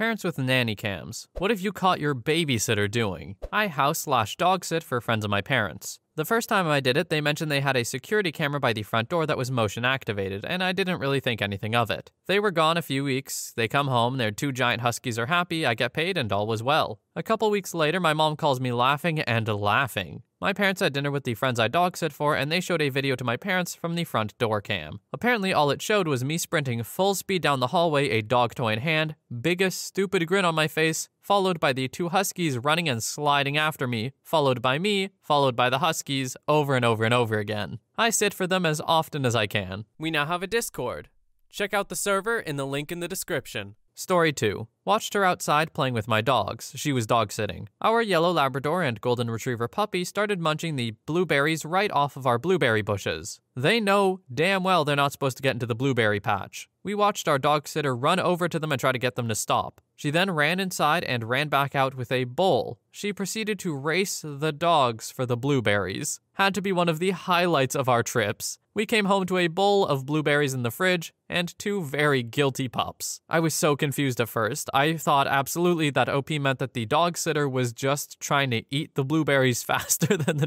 Parents with nanny cams. What have you caught your babysitter doing? I house slash dog sit for friends of my parents. The first time I did it, they mentioned they had a security camera by the front door that was motion activated, and I didn't really think anything of it. They were gone a few weeks, they come home, their two giant huskies are happy, I get paid, and all was well. A couple weeks later, my mom calls me laughing and laughing. My parents had dinner with the friends I dog sit for, and they showed a video to my parents from the front door cam. Apparently, all it showed was me sprinting full speed down the hallway, a dog toy in hand, biggest stupid grin on my face, followed by the two huskies running and sliding after me, followed by me, followed by the huskies, over and over and over again. I sit for them as often as I can. We now have a Discord. Check out the server in the link in the description. Story 2. Watched her outside playing with my dogs. She was dog sitting. Our yellow Labrador and Golden Retriever puppy started munching the blueberries right off of our blueberry bushes. They know damn well they're not supposed to get into the blueberry patch. We watched our dog sitter run over to them and try to get them to stop. She then ran inside and ran back out with a bowl. She proceeded to race the dogs for the blueberries. Had to be one of the highlights of our trips. We came home to a bowl of blueberries in the fridge and two very guilty pups. I was so confused at first. Thought absolutely that OP meant that the dog sitter was just trying to eat the blueberries faster than the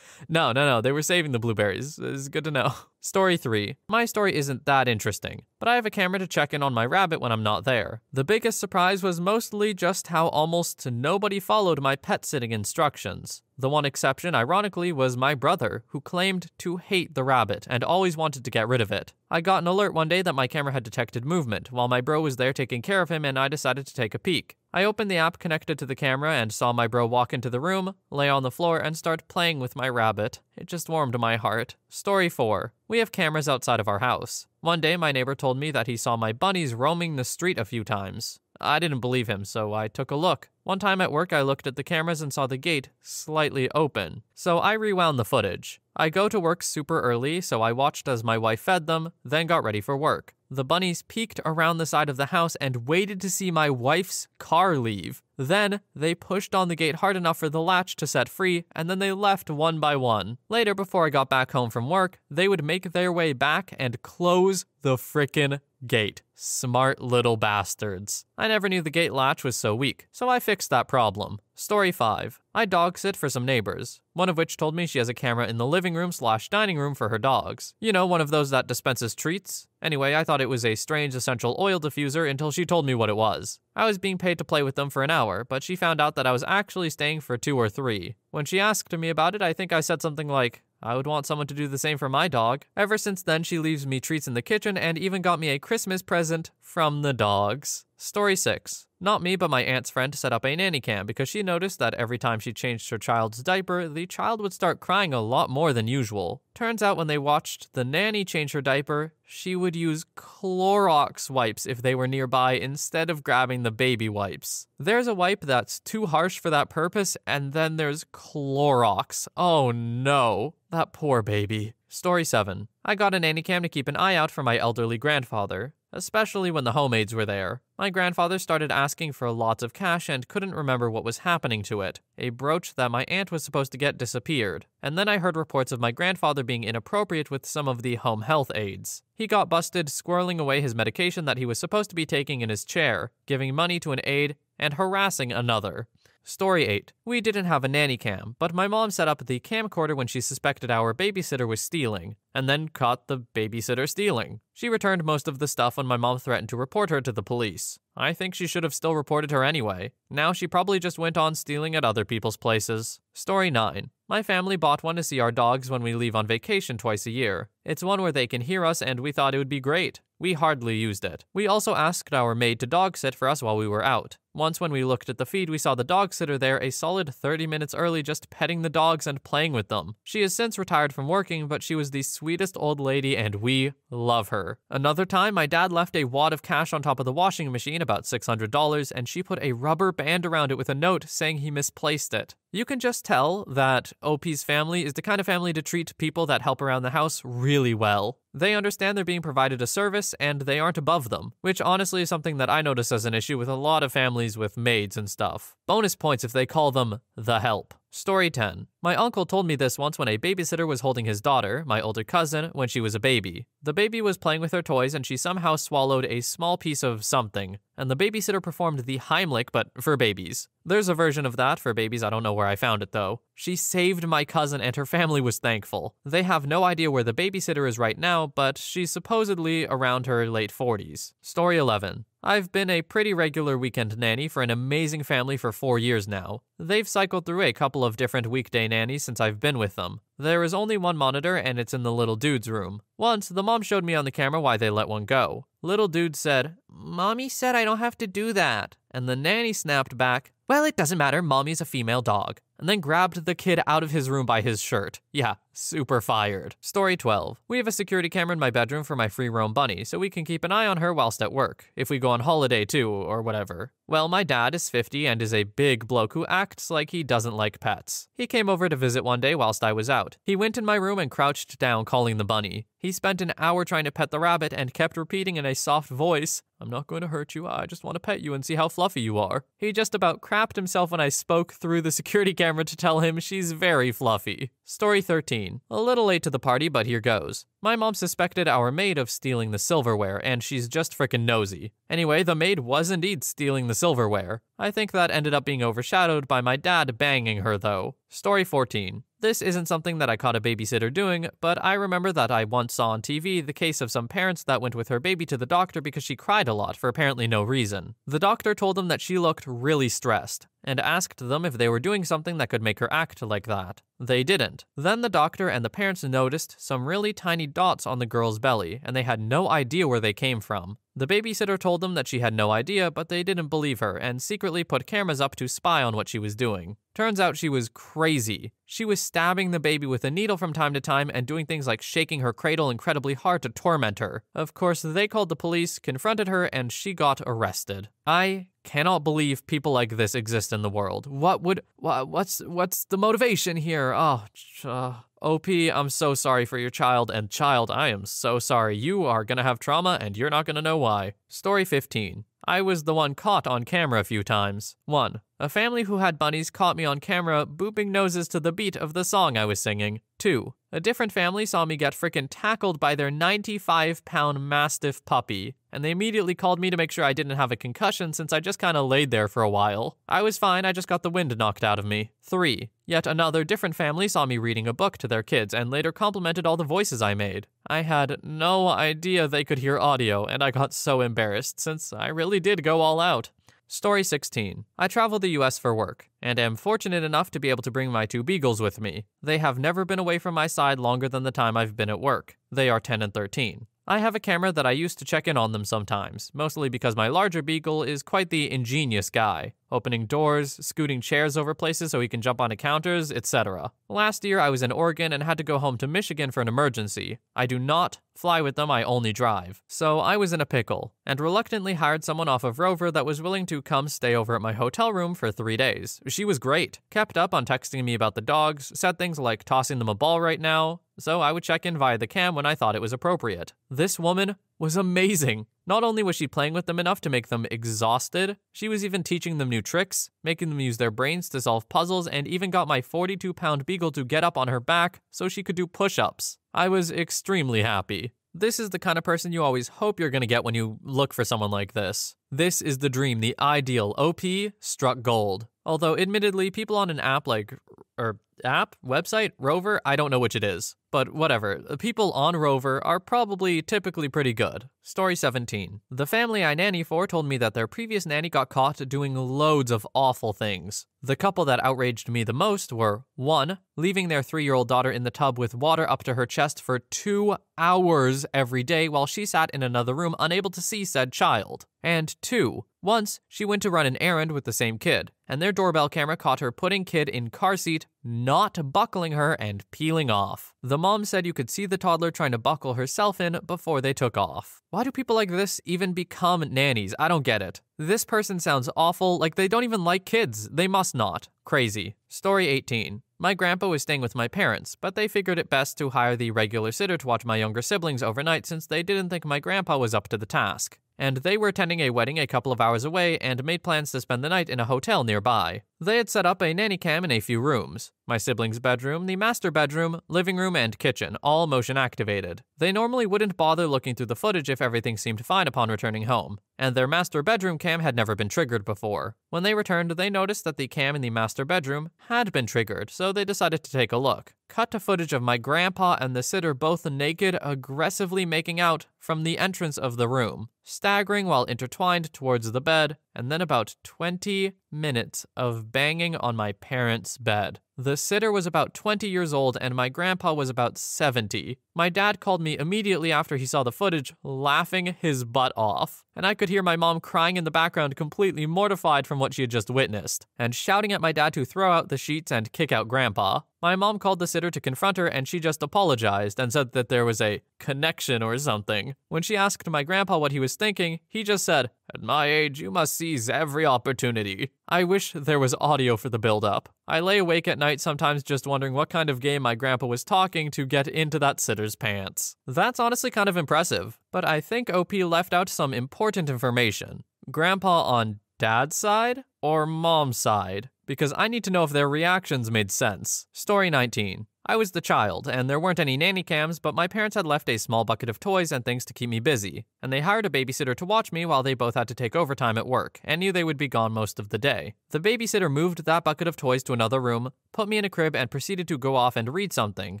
No, no, no, they were saving the blueberries. It's good to know. Story 3. My story isn't that interesting, but I have a camera to check in on my rabbit when I'm not there. The biggest surprise was mostly just how almost nobody followed my pet sitting instructions. The one exception, ironically, was my brother, who claimed to hate the rabbit and always wanted to get rid of it. I got an alert one day that my camera had detected movement while my bro was there taking care of him, and I decided to take a peek. I opened the app connected to the camera and saw my bro walk into the room, lay on the floor, and start playing with my rabbit. It just warmed my heart. Story 4. We have cameras outside of our house. One day, my neighbor told me that he saw my bunnies roaming the street a few times. I didn't believe him, so I took a look. One time at work, I looked at the cameras and saw the gate slightly open. So I rewound the footage. I go to work super early, so I watched as my wife fed them, then got ready for work. The bunnies peeked around the side of the house and waited to see my wife's car leave. Then they pushed on the gate hard enough for the latch to set free, and then they left one by one. Later, before I got back home from work, they would make their way back and close the frickin' gate. Smart little bastards. I never knew the gate latch was so weak, so I fixed that problem. Story 5. I dog sit for some neighbors, one of which told me she has a camera in the living room slash dining room for her dogs. You know, one of those that dispenses treats? Anyway, I thought it was a strange essential oil diffuser until she told me what it was. I was being paid to play with them for an hour, but she found out that I was actually staying for two or three. When she asked me about it, I think I said something like, I would want someone to do the same for my dog. Ever since then, she leaves me treats in the kitchen and even got me a Christmas present from the dogs. Story 6. Not me, but my aunt's friend set up a nanny cam because she noticed that every time she changed her child's diaper, the child would start crying a lot more than usual. Turns out when they watched the nanny change her diaper, she would use Clorox wipes if they were nearby instead of grabbing the baby wipes. There's a wipe that's too harsh for that purpose, and then there's Clorox. Oh no, that poor baby. Story 7. I got a nanny cam to keep an eye out for my elderly grandfather especially when the homemaids were there. My grandfather started asking for lots of cash and couldn't remember what was happening to it. A brooch that my aunt was supposed to get disappeared. And then I heard reports of my grandfather being inappropriate with some of the home health aides. He got busted squirreling away his medication that he was supposed to be taking in his chair, giving money to an aide, and harassing another. Story 8. We didn't have a nanny cam, but my mom set up the camcorder when she suspected our babysitter was stealing, and then caught the babysitter stealing. She returned most of the stuff when my mom threatened to report her to the police. I think she should have still reported her anyway. Now she probably just went on stealing at other people's places. Story 9. My family bought one to see our dogs when we leave on vacation twice a year. It's one where they can hear us, and we thought it would be great. We hardly used it. We also asked our maid to dog sit for us while we were out. Once, when we looked at the feed, we saw the dog sitter there a solid 30 minutes early just petting the dogs and playing with them. She has since retired from working, but she was the sweetest old lady, and we love her. Another time, my dad left a wad of cash on top of the washing machine, about $600, and she put a rubber band around it with a note saying he misplaced it. You can just tell that OP's family is the kind of family to treat people that help around the house really well. They understand they're being provided a service and they aren't above them, which honestly is something that I notice as an issue with a lot of families with maids and stuff. Bonus points if they call them the help. Story 10. My uncle told me this once when a babysitter was holding his daughter, my older cousin, when she was a baby. The baby was playing with her toys and she somehow swallowed a small piece of something, and the babysitter performed the Heimlich, but for babies. There's a version of that for babies, I don't know where I found it though. She saved my cousin and her family was thankful. They have no idea where the babysitter is right now, but she's supposedly around her late 40s. Story 11. I've been a pretty regular weekend nanny for an amazing family for four years now. They've cycled through a couple of different weekday nannies since I've been with them. There is only one monitor, and it's in the little dude's room. Once, the mom showed me on the camera why they let one go. Little dude said, Mommy said I don't have to do that. And the nanny snapped back, Well, it doesn't matter, Mommy's a female dog. And then grabbed the kid out of his room by his shirt. Yeah, super fired. Story 12. We have a security camera in my bedroom for my free roam bunny, so we can keep an eye on her whilst at work, if we go on holiday too, or whatever. Well, my dad is 50 and is a big bloke who acts like he doesn't like pets. He came over to visit one day whilst I was out. He went in my room and crouched down, calling the bunny. He spent an hour trying to pet the rabbit and kept repeating in a soft voice, I'm not going to hurt you, I just want to pet you and see how fluffy you are. He just about crapped himself when I spoke through the security camera to tell him she's very fluffy. Story 13. A little late to the party, but here goes. My mom suspected our maid of stealing the silverware, and she's just frickin' nosy. Anyway, the maid was indeed stealing the silverware. I think that ended up being overshadowed by my dad banging her, though. Story 14. This isn't something that I caught a babysitter doing, but I remember that I once saw on TV the case of some parents that went with her baby to the doctor because she cried a lot for apparently no reason. The doctor told them that she looked really stressed and asked them if they were doing something that could make her act like that. They didn't. Then the doctor and the parents noticed some really tiny dots on the girl's belly, and they had no idea where they came from. The babysitter told them that she had no idea, but they didn't believe her and secretly put cameras up to spy on what she was doing. Turns out she was crazy. She was stabbing the baby with a needle from time to time and doing things like shaking her cradle incredibly hard to torment her. Of course, they called the police, confronted her, and she got arrested. I cannot believe people like this exist in the world. What would what, what's what's the motivation here? Oh, uh, OP, I'm so sorry for your child and child, I am so sorry. You are to have trauma and you're not to know why. Story 15. I was the one caught on camera a few times. 1. A family who had bunnies caught me on camera booping noses to the beat of the song I was singing. 2. A different family saw me get frickin' tackled by their 95 pound Mastiff puppy, and they immediately called me to make sure I didn't have a concussion since I just kinda laid there for a while. I was fine, I just got the wind knocked out of me. 3. Yet another different family saw me reading a book to their kids and later complimented all the voices I made. I had no idea they could hear audio, and I got so embarrassed since I really did go all out. Story 16. I travel the US for work, and am fortunate enough to be able to bring my two beagles with me. They have never been away from my side longer than the time I've been at work. They are 10 and 13. I have a camera that I use to check in on them sometimes, mostly because my larger beagle is quite the ingenious guy, opening doors, scooting chairs over places so he can jump onto counters, etc. Last year I was in Oregon and had to go home to Michigan for an emergency. I do not fly with them, I only drive. So I was in a pickle, and reluctantly hired someone off of Rover that was willing to come stay over at my hotel room for three days. She was great, kept up on texting me about the dogs, said things like tossing them a ball right now, so I would check in via the cam when I thought it was appropriate. This woman was amazing. Not only was she playing with them enough to make them exhausted, she was even teaching them new tricks, making them use their brains to solve puzzles, and even got my 42 pound beagle to get up on her back so she could do push ups. I was extremely happy. This is the kind of person you always hope you're to get when you look for someone like this. This is the dream, the ideal. OP struck gold. Although, admittedly, people on an app like, or app, website, Rover, I don't know which it is. But whatever, the people on Rover are probably typically pretty good. Story 17. The family I nanny for told me that their previous nanny got caught doing loads of awful things. The couple that outraged me the most were 1. Leaving their three year old daughter in the tub with water up to her chest for two hours every day while she sat in another room unable to see said child. And 2. Once, she went to run an errand with the same kid, and their doorbell camera caught her putting kid in car seat, not buckling her, and peeling off. The mom said you could see the toddler trying to buckle herself in before they took off. Why do people like this even become nannies? I don't get it. This person sounds awful, like they don't even like kids. They must not. Crazy. Story 18. My grandpa was staying with my parents, but they figured it best to hire the regular sitter to watch my younger siblings overnight since they didn't think my grandpa was up to the task and they were attending a wedding a couple of hours away and made plans to spend the night in a hotel nearby. They had set up a nanny cam in a few rooms my siblings' bedroom, the master bedroom, living room, and kitchen, all motion activated. They normally wouldn't bother looking through the footage if everything seemed fine upon returning home, and their master bedroom cam had never been triggered before. When they returned, they noticed that the cam in the master bedroom had been triggered, so they decided to take a look. Cut to footage of my grandpa and the sitter both naked, aggressively making out from the entrance of the room, staggering while intertwined towards the bed, and then about 20 minutes of banging on my parents' bed. The sitter was about 20 years old and my grandpa was about 70. My dad called me immediately after he saw the footage, laughing his butt off. And I could hear my mom crying in the background, completely mortified from what she had just witnessed, and shouting at my dad to throw out the sheets and kick out grandpa. My mom called the sitter to confront her and she just apologized and said that there was a connection or something. When she asked my grandpa what he was thinking, he just said, At my age, you must seize every opportunity. I wish there was audio for the build up. I lay awake at night sometimes just wondering what kind of game my grandpa was talking to get into that sitter's pants. That's honestly kind of impressive, but I think OP left out some important information. Grandpa on dad's side or mom's side? Because I need to know if their reactions made sense. Story 19. I was the child, and there weren't any nanny cams, but my parents had left a small bucket of toys and things to keep me busy, and they hired a babysitter to watch me while they both had to take overtime at work, and knew they would be gone most of the day. The babysitter moved that bucket of toys to another room, put me in a crib, and proceeded to go off and read something,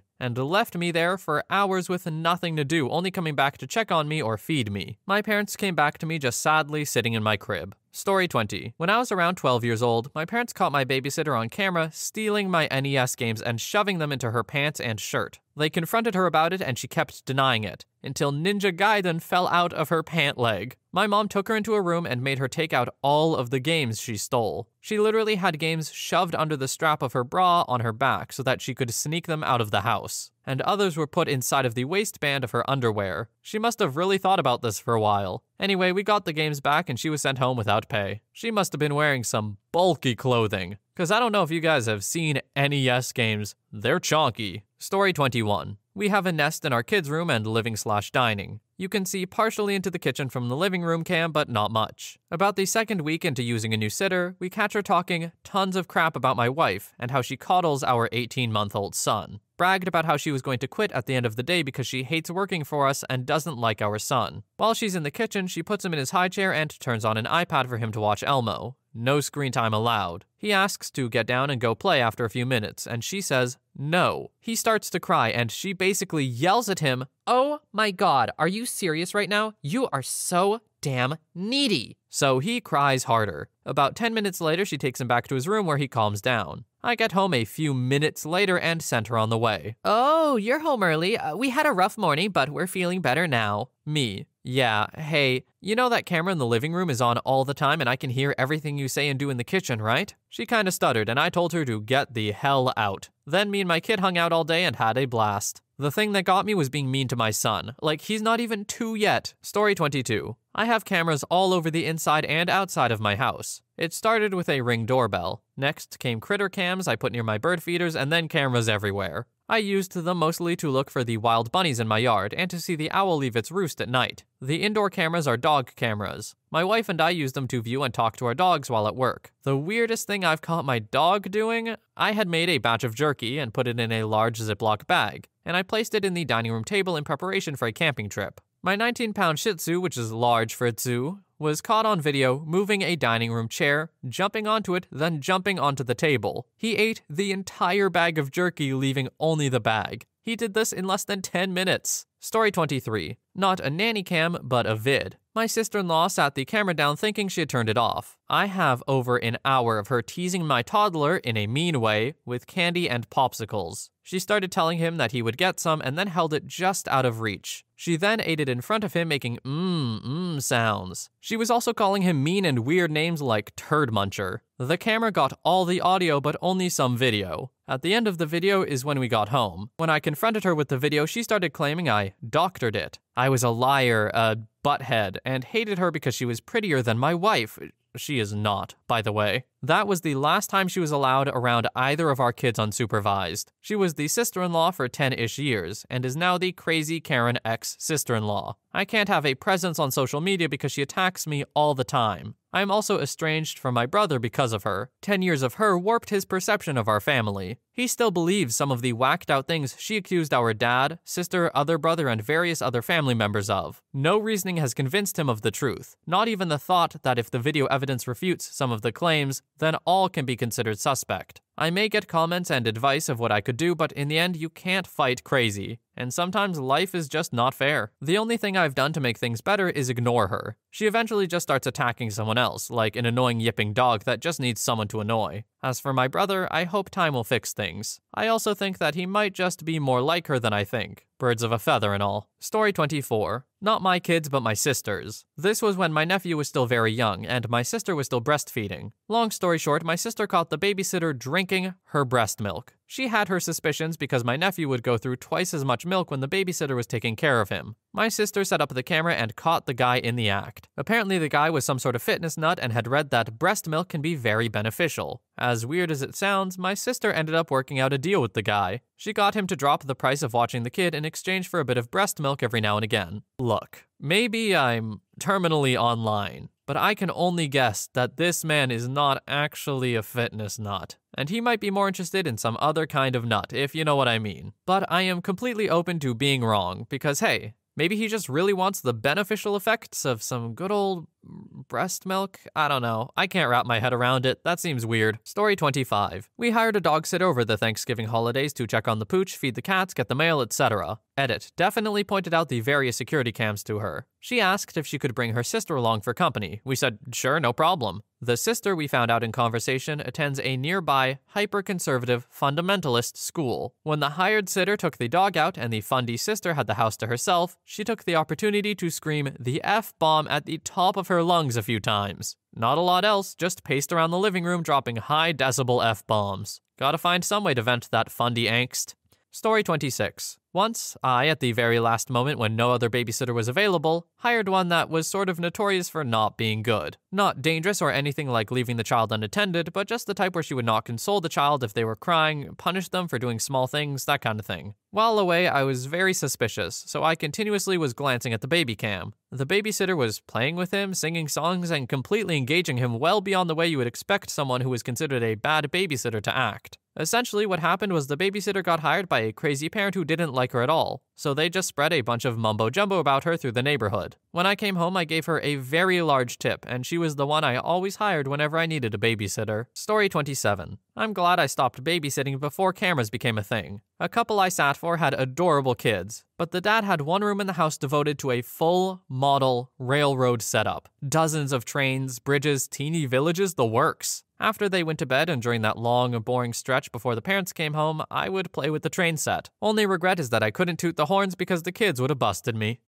and left me there for hours with nothing to do, only coming back to check on me or feed me. My parents came back to me just sadly sitting in my crib. Story 20. When I was around 12 years old, my parents caught my babysitter on camera stealing my NES games and shoving them into her pants and shirt. They confronted her about it and she kept denying it, until Ninja Gaiden fell out of her pant leg. My mom took her into a room and made her take out all of the games she stole. She literally had games shoved under the strap of her bra on her back so that she could sneak them out of the house. And others were put inside of the waistband of her underwear. She must have really thought about this for a while. Anyway, we got the games back and she was sent home without pay. She must have been wearing some bulky clothing. Because I don't know if you guys have seen any. NES games, they're chonky. Story 21. We have a nest in our kids' room and living slash dining. You can see partially into the kitchen from the living room cam, but not much. About the second week into using a new sitter, we catch her talking tons of crap about my wife and how she coddles our 18 month old son. Bragged about how she was going to quit at the end of the day because she hates working for us and doesn't like our son. While she's in the kitchen, she puts him in his high chair and turns on an iPad for him to watch Elmo. No screen time allowed. He asks to get down and go play after a few minutes, and she says no. He starts to cry, and she basically yells at him, Oh my god, are you serious right now? You are so damn needy. So he cries harder. About 10 minutes later, she takes him back to his room where he calms down. I get home a few minutes later and sent her on the way. Oh, you're home early. Uh, we had a rough morning, but we're feeling better now. Me. Yeah, hey, you know that camera in the living room is on all the time and I can hear everything you say and do in the kitchen, right? She kinda stuttered and I told her to get the hell out. Then me and my kid hung out all day and had a blast. The thing that got me was being mean to my son. Like, he's not even two yet. Story 22. I have cameras all over the inside and outside of my house. It started with a ring doorbell. Next came critter cams I put near my bird feeders, and then cameras everywhere. I used them mostly to look for the wild bunnies in my yard and to see the owl leave its roost at night. The indoor cameras are dog cameras. My wife and I use them to view and talk to our dogs while at work. The weirdest thing I've caught my dog doing, I had made a batch of jerky and put it in a large Ziploc bag, and I placed it in the dining room table in preparation for a camping trip. My 19 pound Shih Tzu, which is large for a zoo, was caught on video moving a dining room chair, jumping onto it, then jumping onto the table. He ate the entire bag of jerky, leaving only the bag. He did this in less than 10 minutes. Story 23. Not a nanny cam, but a vid. My sister in law sat the camera down thinking she had turned it off. I have over an hour of her teasing my toddler in a mean way with candy and popsicles. She started telling him that he would get some and then held it just out of reach. She then ate it in front of him, making mmm, mmm sounds. She was also calling him mean and weird names like Turd Muncher. The camera got all the audio but only some video. At the end of the video is when we got home. When I confronted her with the video, she started claiming I doctored it. I was a liar, a butthead, and hated her because she was prettier than my wife. She is not, by the way. That was the last time she was allowed around either of our kids unsupervised. She was the sister in law for 10 ish years and is now the crazy Karen ex sister in law. I can't have a presence on social media because she attacks me all the time. I am also estranged from my brother because of her. Ten years of her warped his perception of our family. He still believes some of the whacked out things she accused our dad, sister, other brother, and various other family members of. No reasoning has convinced him of the truth, not even the thought that if the video evidence refutes some of the claims, then all can be considered suspect. I may get comments and advice of what I could do, but in the end, you can't fight crazy. And sometimes life is just not fair. The only thing I've done to make things better is ignore her. She eventually just starts attacking someone else, like an annoying yipping dog that just needs someone to annoy. As for my brother, I hope time will fix things. I also think that he might just be more like her than I think. Birds of a feather and all. Story 24. Not my kids, but my sister's. This was when my nephew was still very young, and my sister was still breastfeeding. Long story short, my sister caught the babysitter drinking her breast milk. She had her suspicions because my nephew would go through twice as much milk when the babysitter was taking care of him. My sister set up the camera and caught the guy in the act. Apparently, the guy was some sort of fitness nut and had read that breast milk can be very beneficial. As weird as it sounds, my sister ended up working out a deal with the guy. She got him to drop the price of watching the kid in exchange for a bit of breast milk every now and again. Look, maybe I'm terminally online, but I can only guess that this man is not actually a fitness nut, and he might be more interested in some other kind of nut, if you know what I mean. But I am completely open to being wrong, because hey, maybe he just really wants the beneficial effects of some good old breast milk? I don't know. I can't wrap my head around it. That seems weird. Story 25. We hired a dog sitter over the Thanksgiving holidays to check on the pooch, feed the cats, get the mail, etc. Edit. Definitely pointed out the various security cams to her. She asked if she could bring her sister along for company. We said, sure, no problem. The sister, we found out in conversation, attends a nearby, hyper conservative, fundamentalist school. When the hired sitter took the dog out and the fundy sister had the house to herself, she took the opportunity to scream the F bomb at the top of her lungs a few times. Not a lot else, just paced around the living room dropping high decibel F bombs. Gotta find some way to vent that fundy angst. Story 26. Once, I, at the very last moment when no other babysitter was available, hired one that was sort of notorious for not being good. Not dangerous or anything like leaving the child unattended, but just the type where she would not console the child if they were crying, punish them for doing small things, that kind of thing. While away, I was very suspicious, so I continuously was glancing at the baby cam. The babysitter was playing with him, singing songs, and completely engaging him well beyond the way you would expect someone who was considered a bad babysitter to act. Essentially, what happened was the babysitter got hired by a crazy parent who didn't like her at all, so they just spread a bunch of mumbo jumbo about her through the neighborhood. When I came home, I gave her a very large tip, and she was the one I always hired whenever I needed a babysitter. Story 27. I'm glad I stopped babysitting before cameras became a thing. A couple I sat for had adorable kids, but the dad had one room in the house devoted to a full model railroad setup. Dozens of trains, bridges, teeny villages, the works. After they went to bed and during that long, boring stretch before the parents came home, I would play with the train set. Only regret is that I couldn't toot the horns because the kids would have busted me.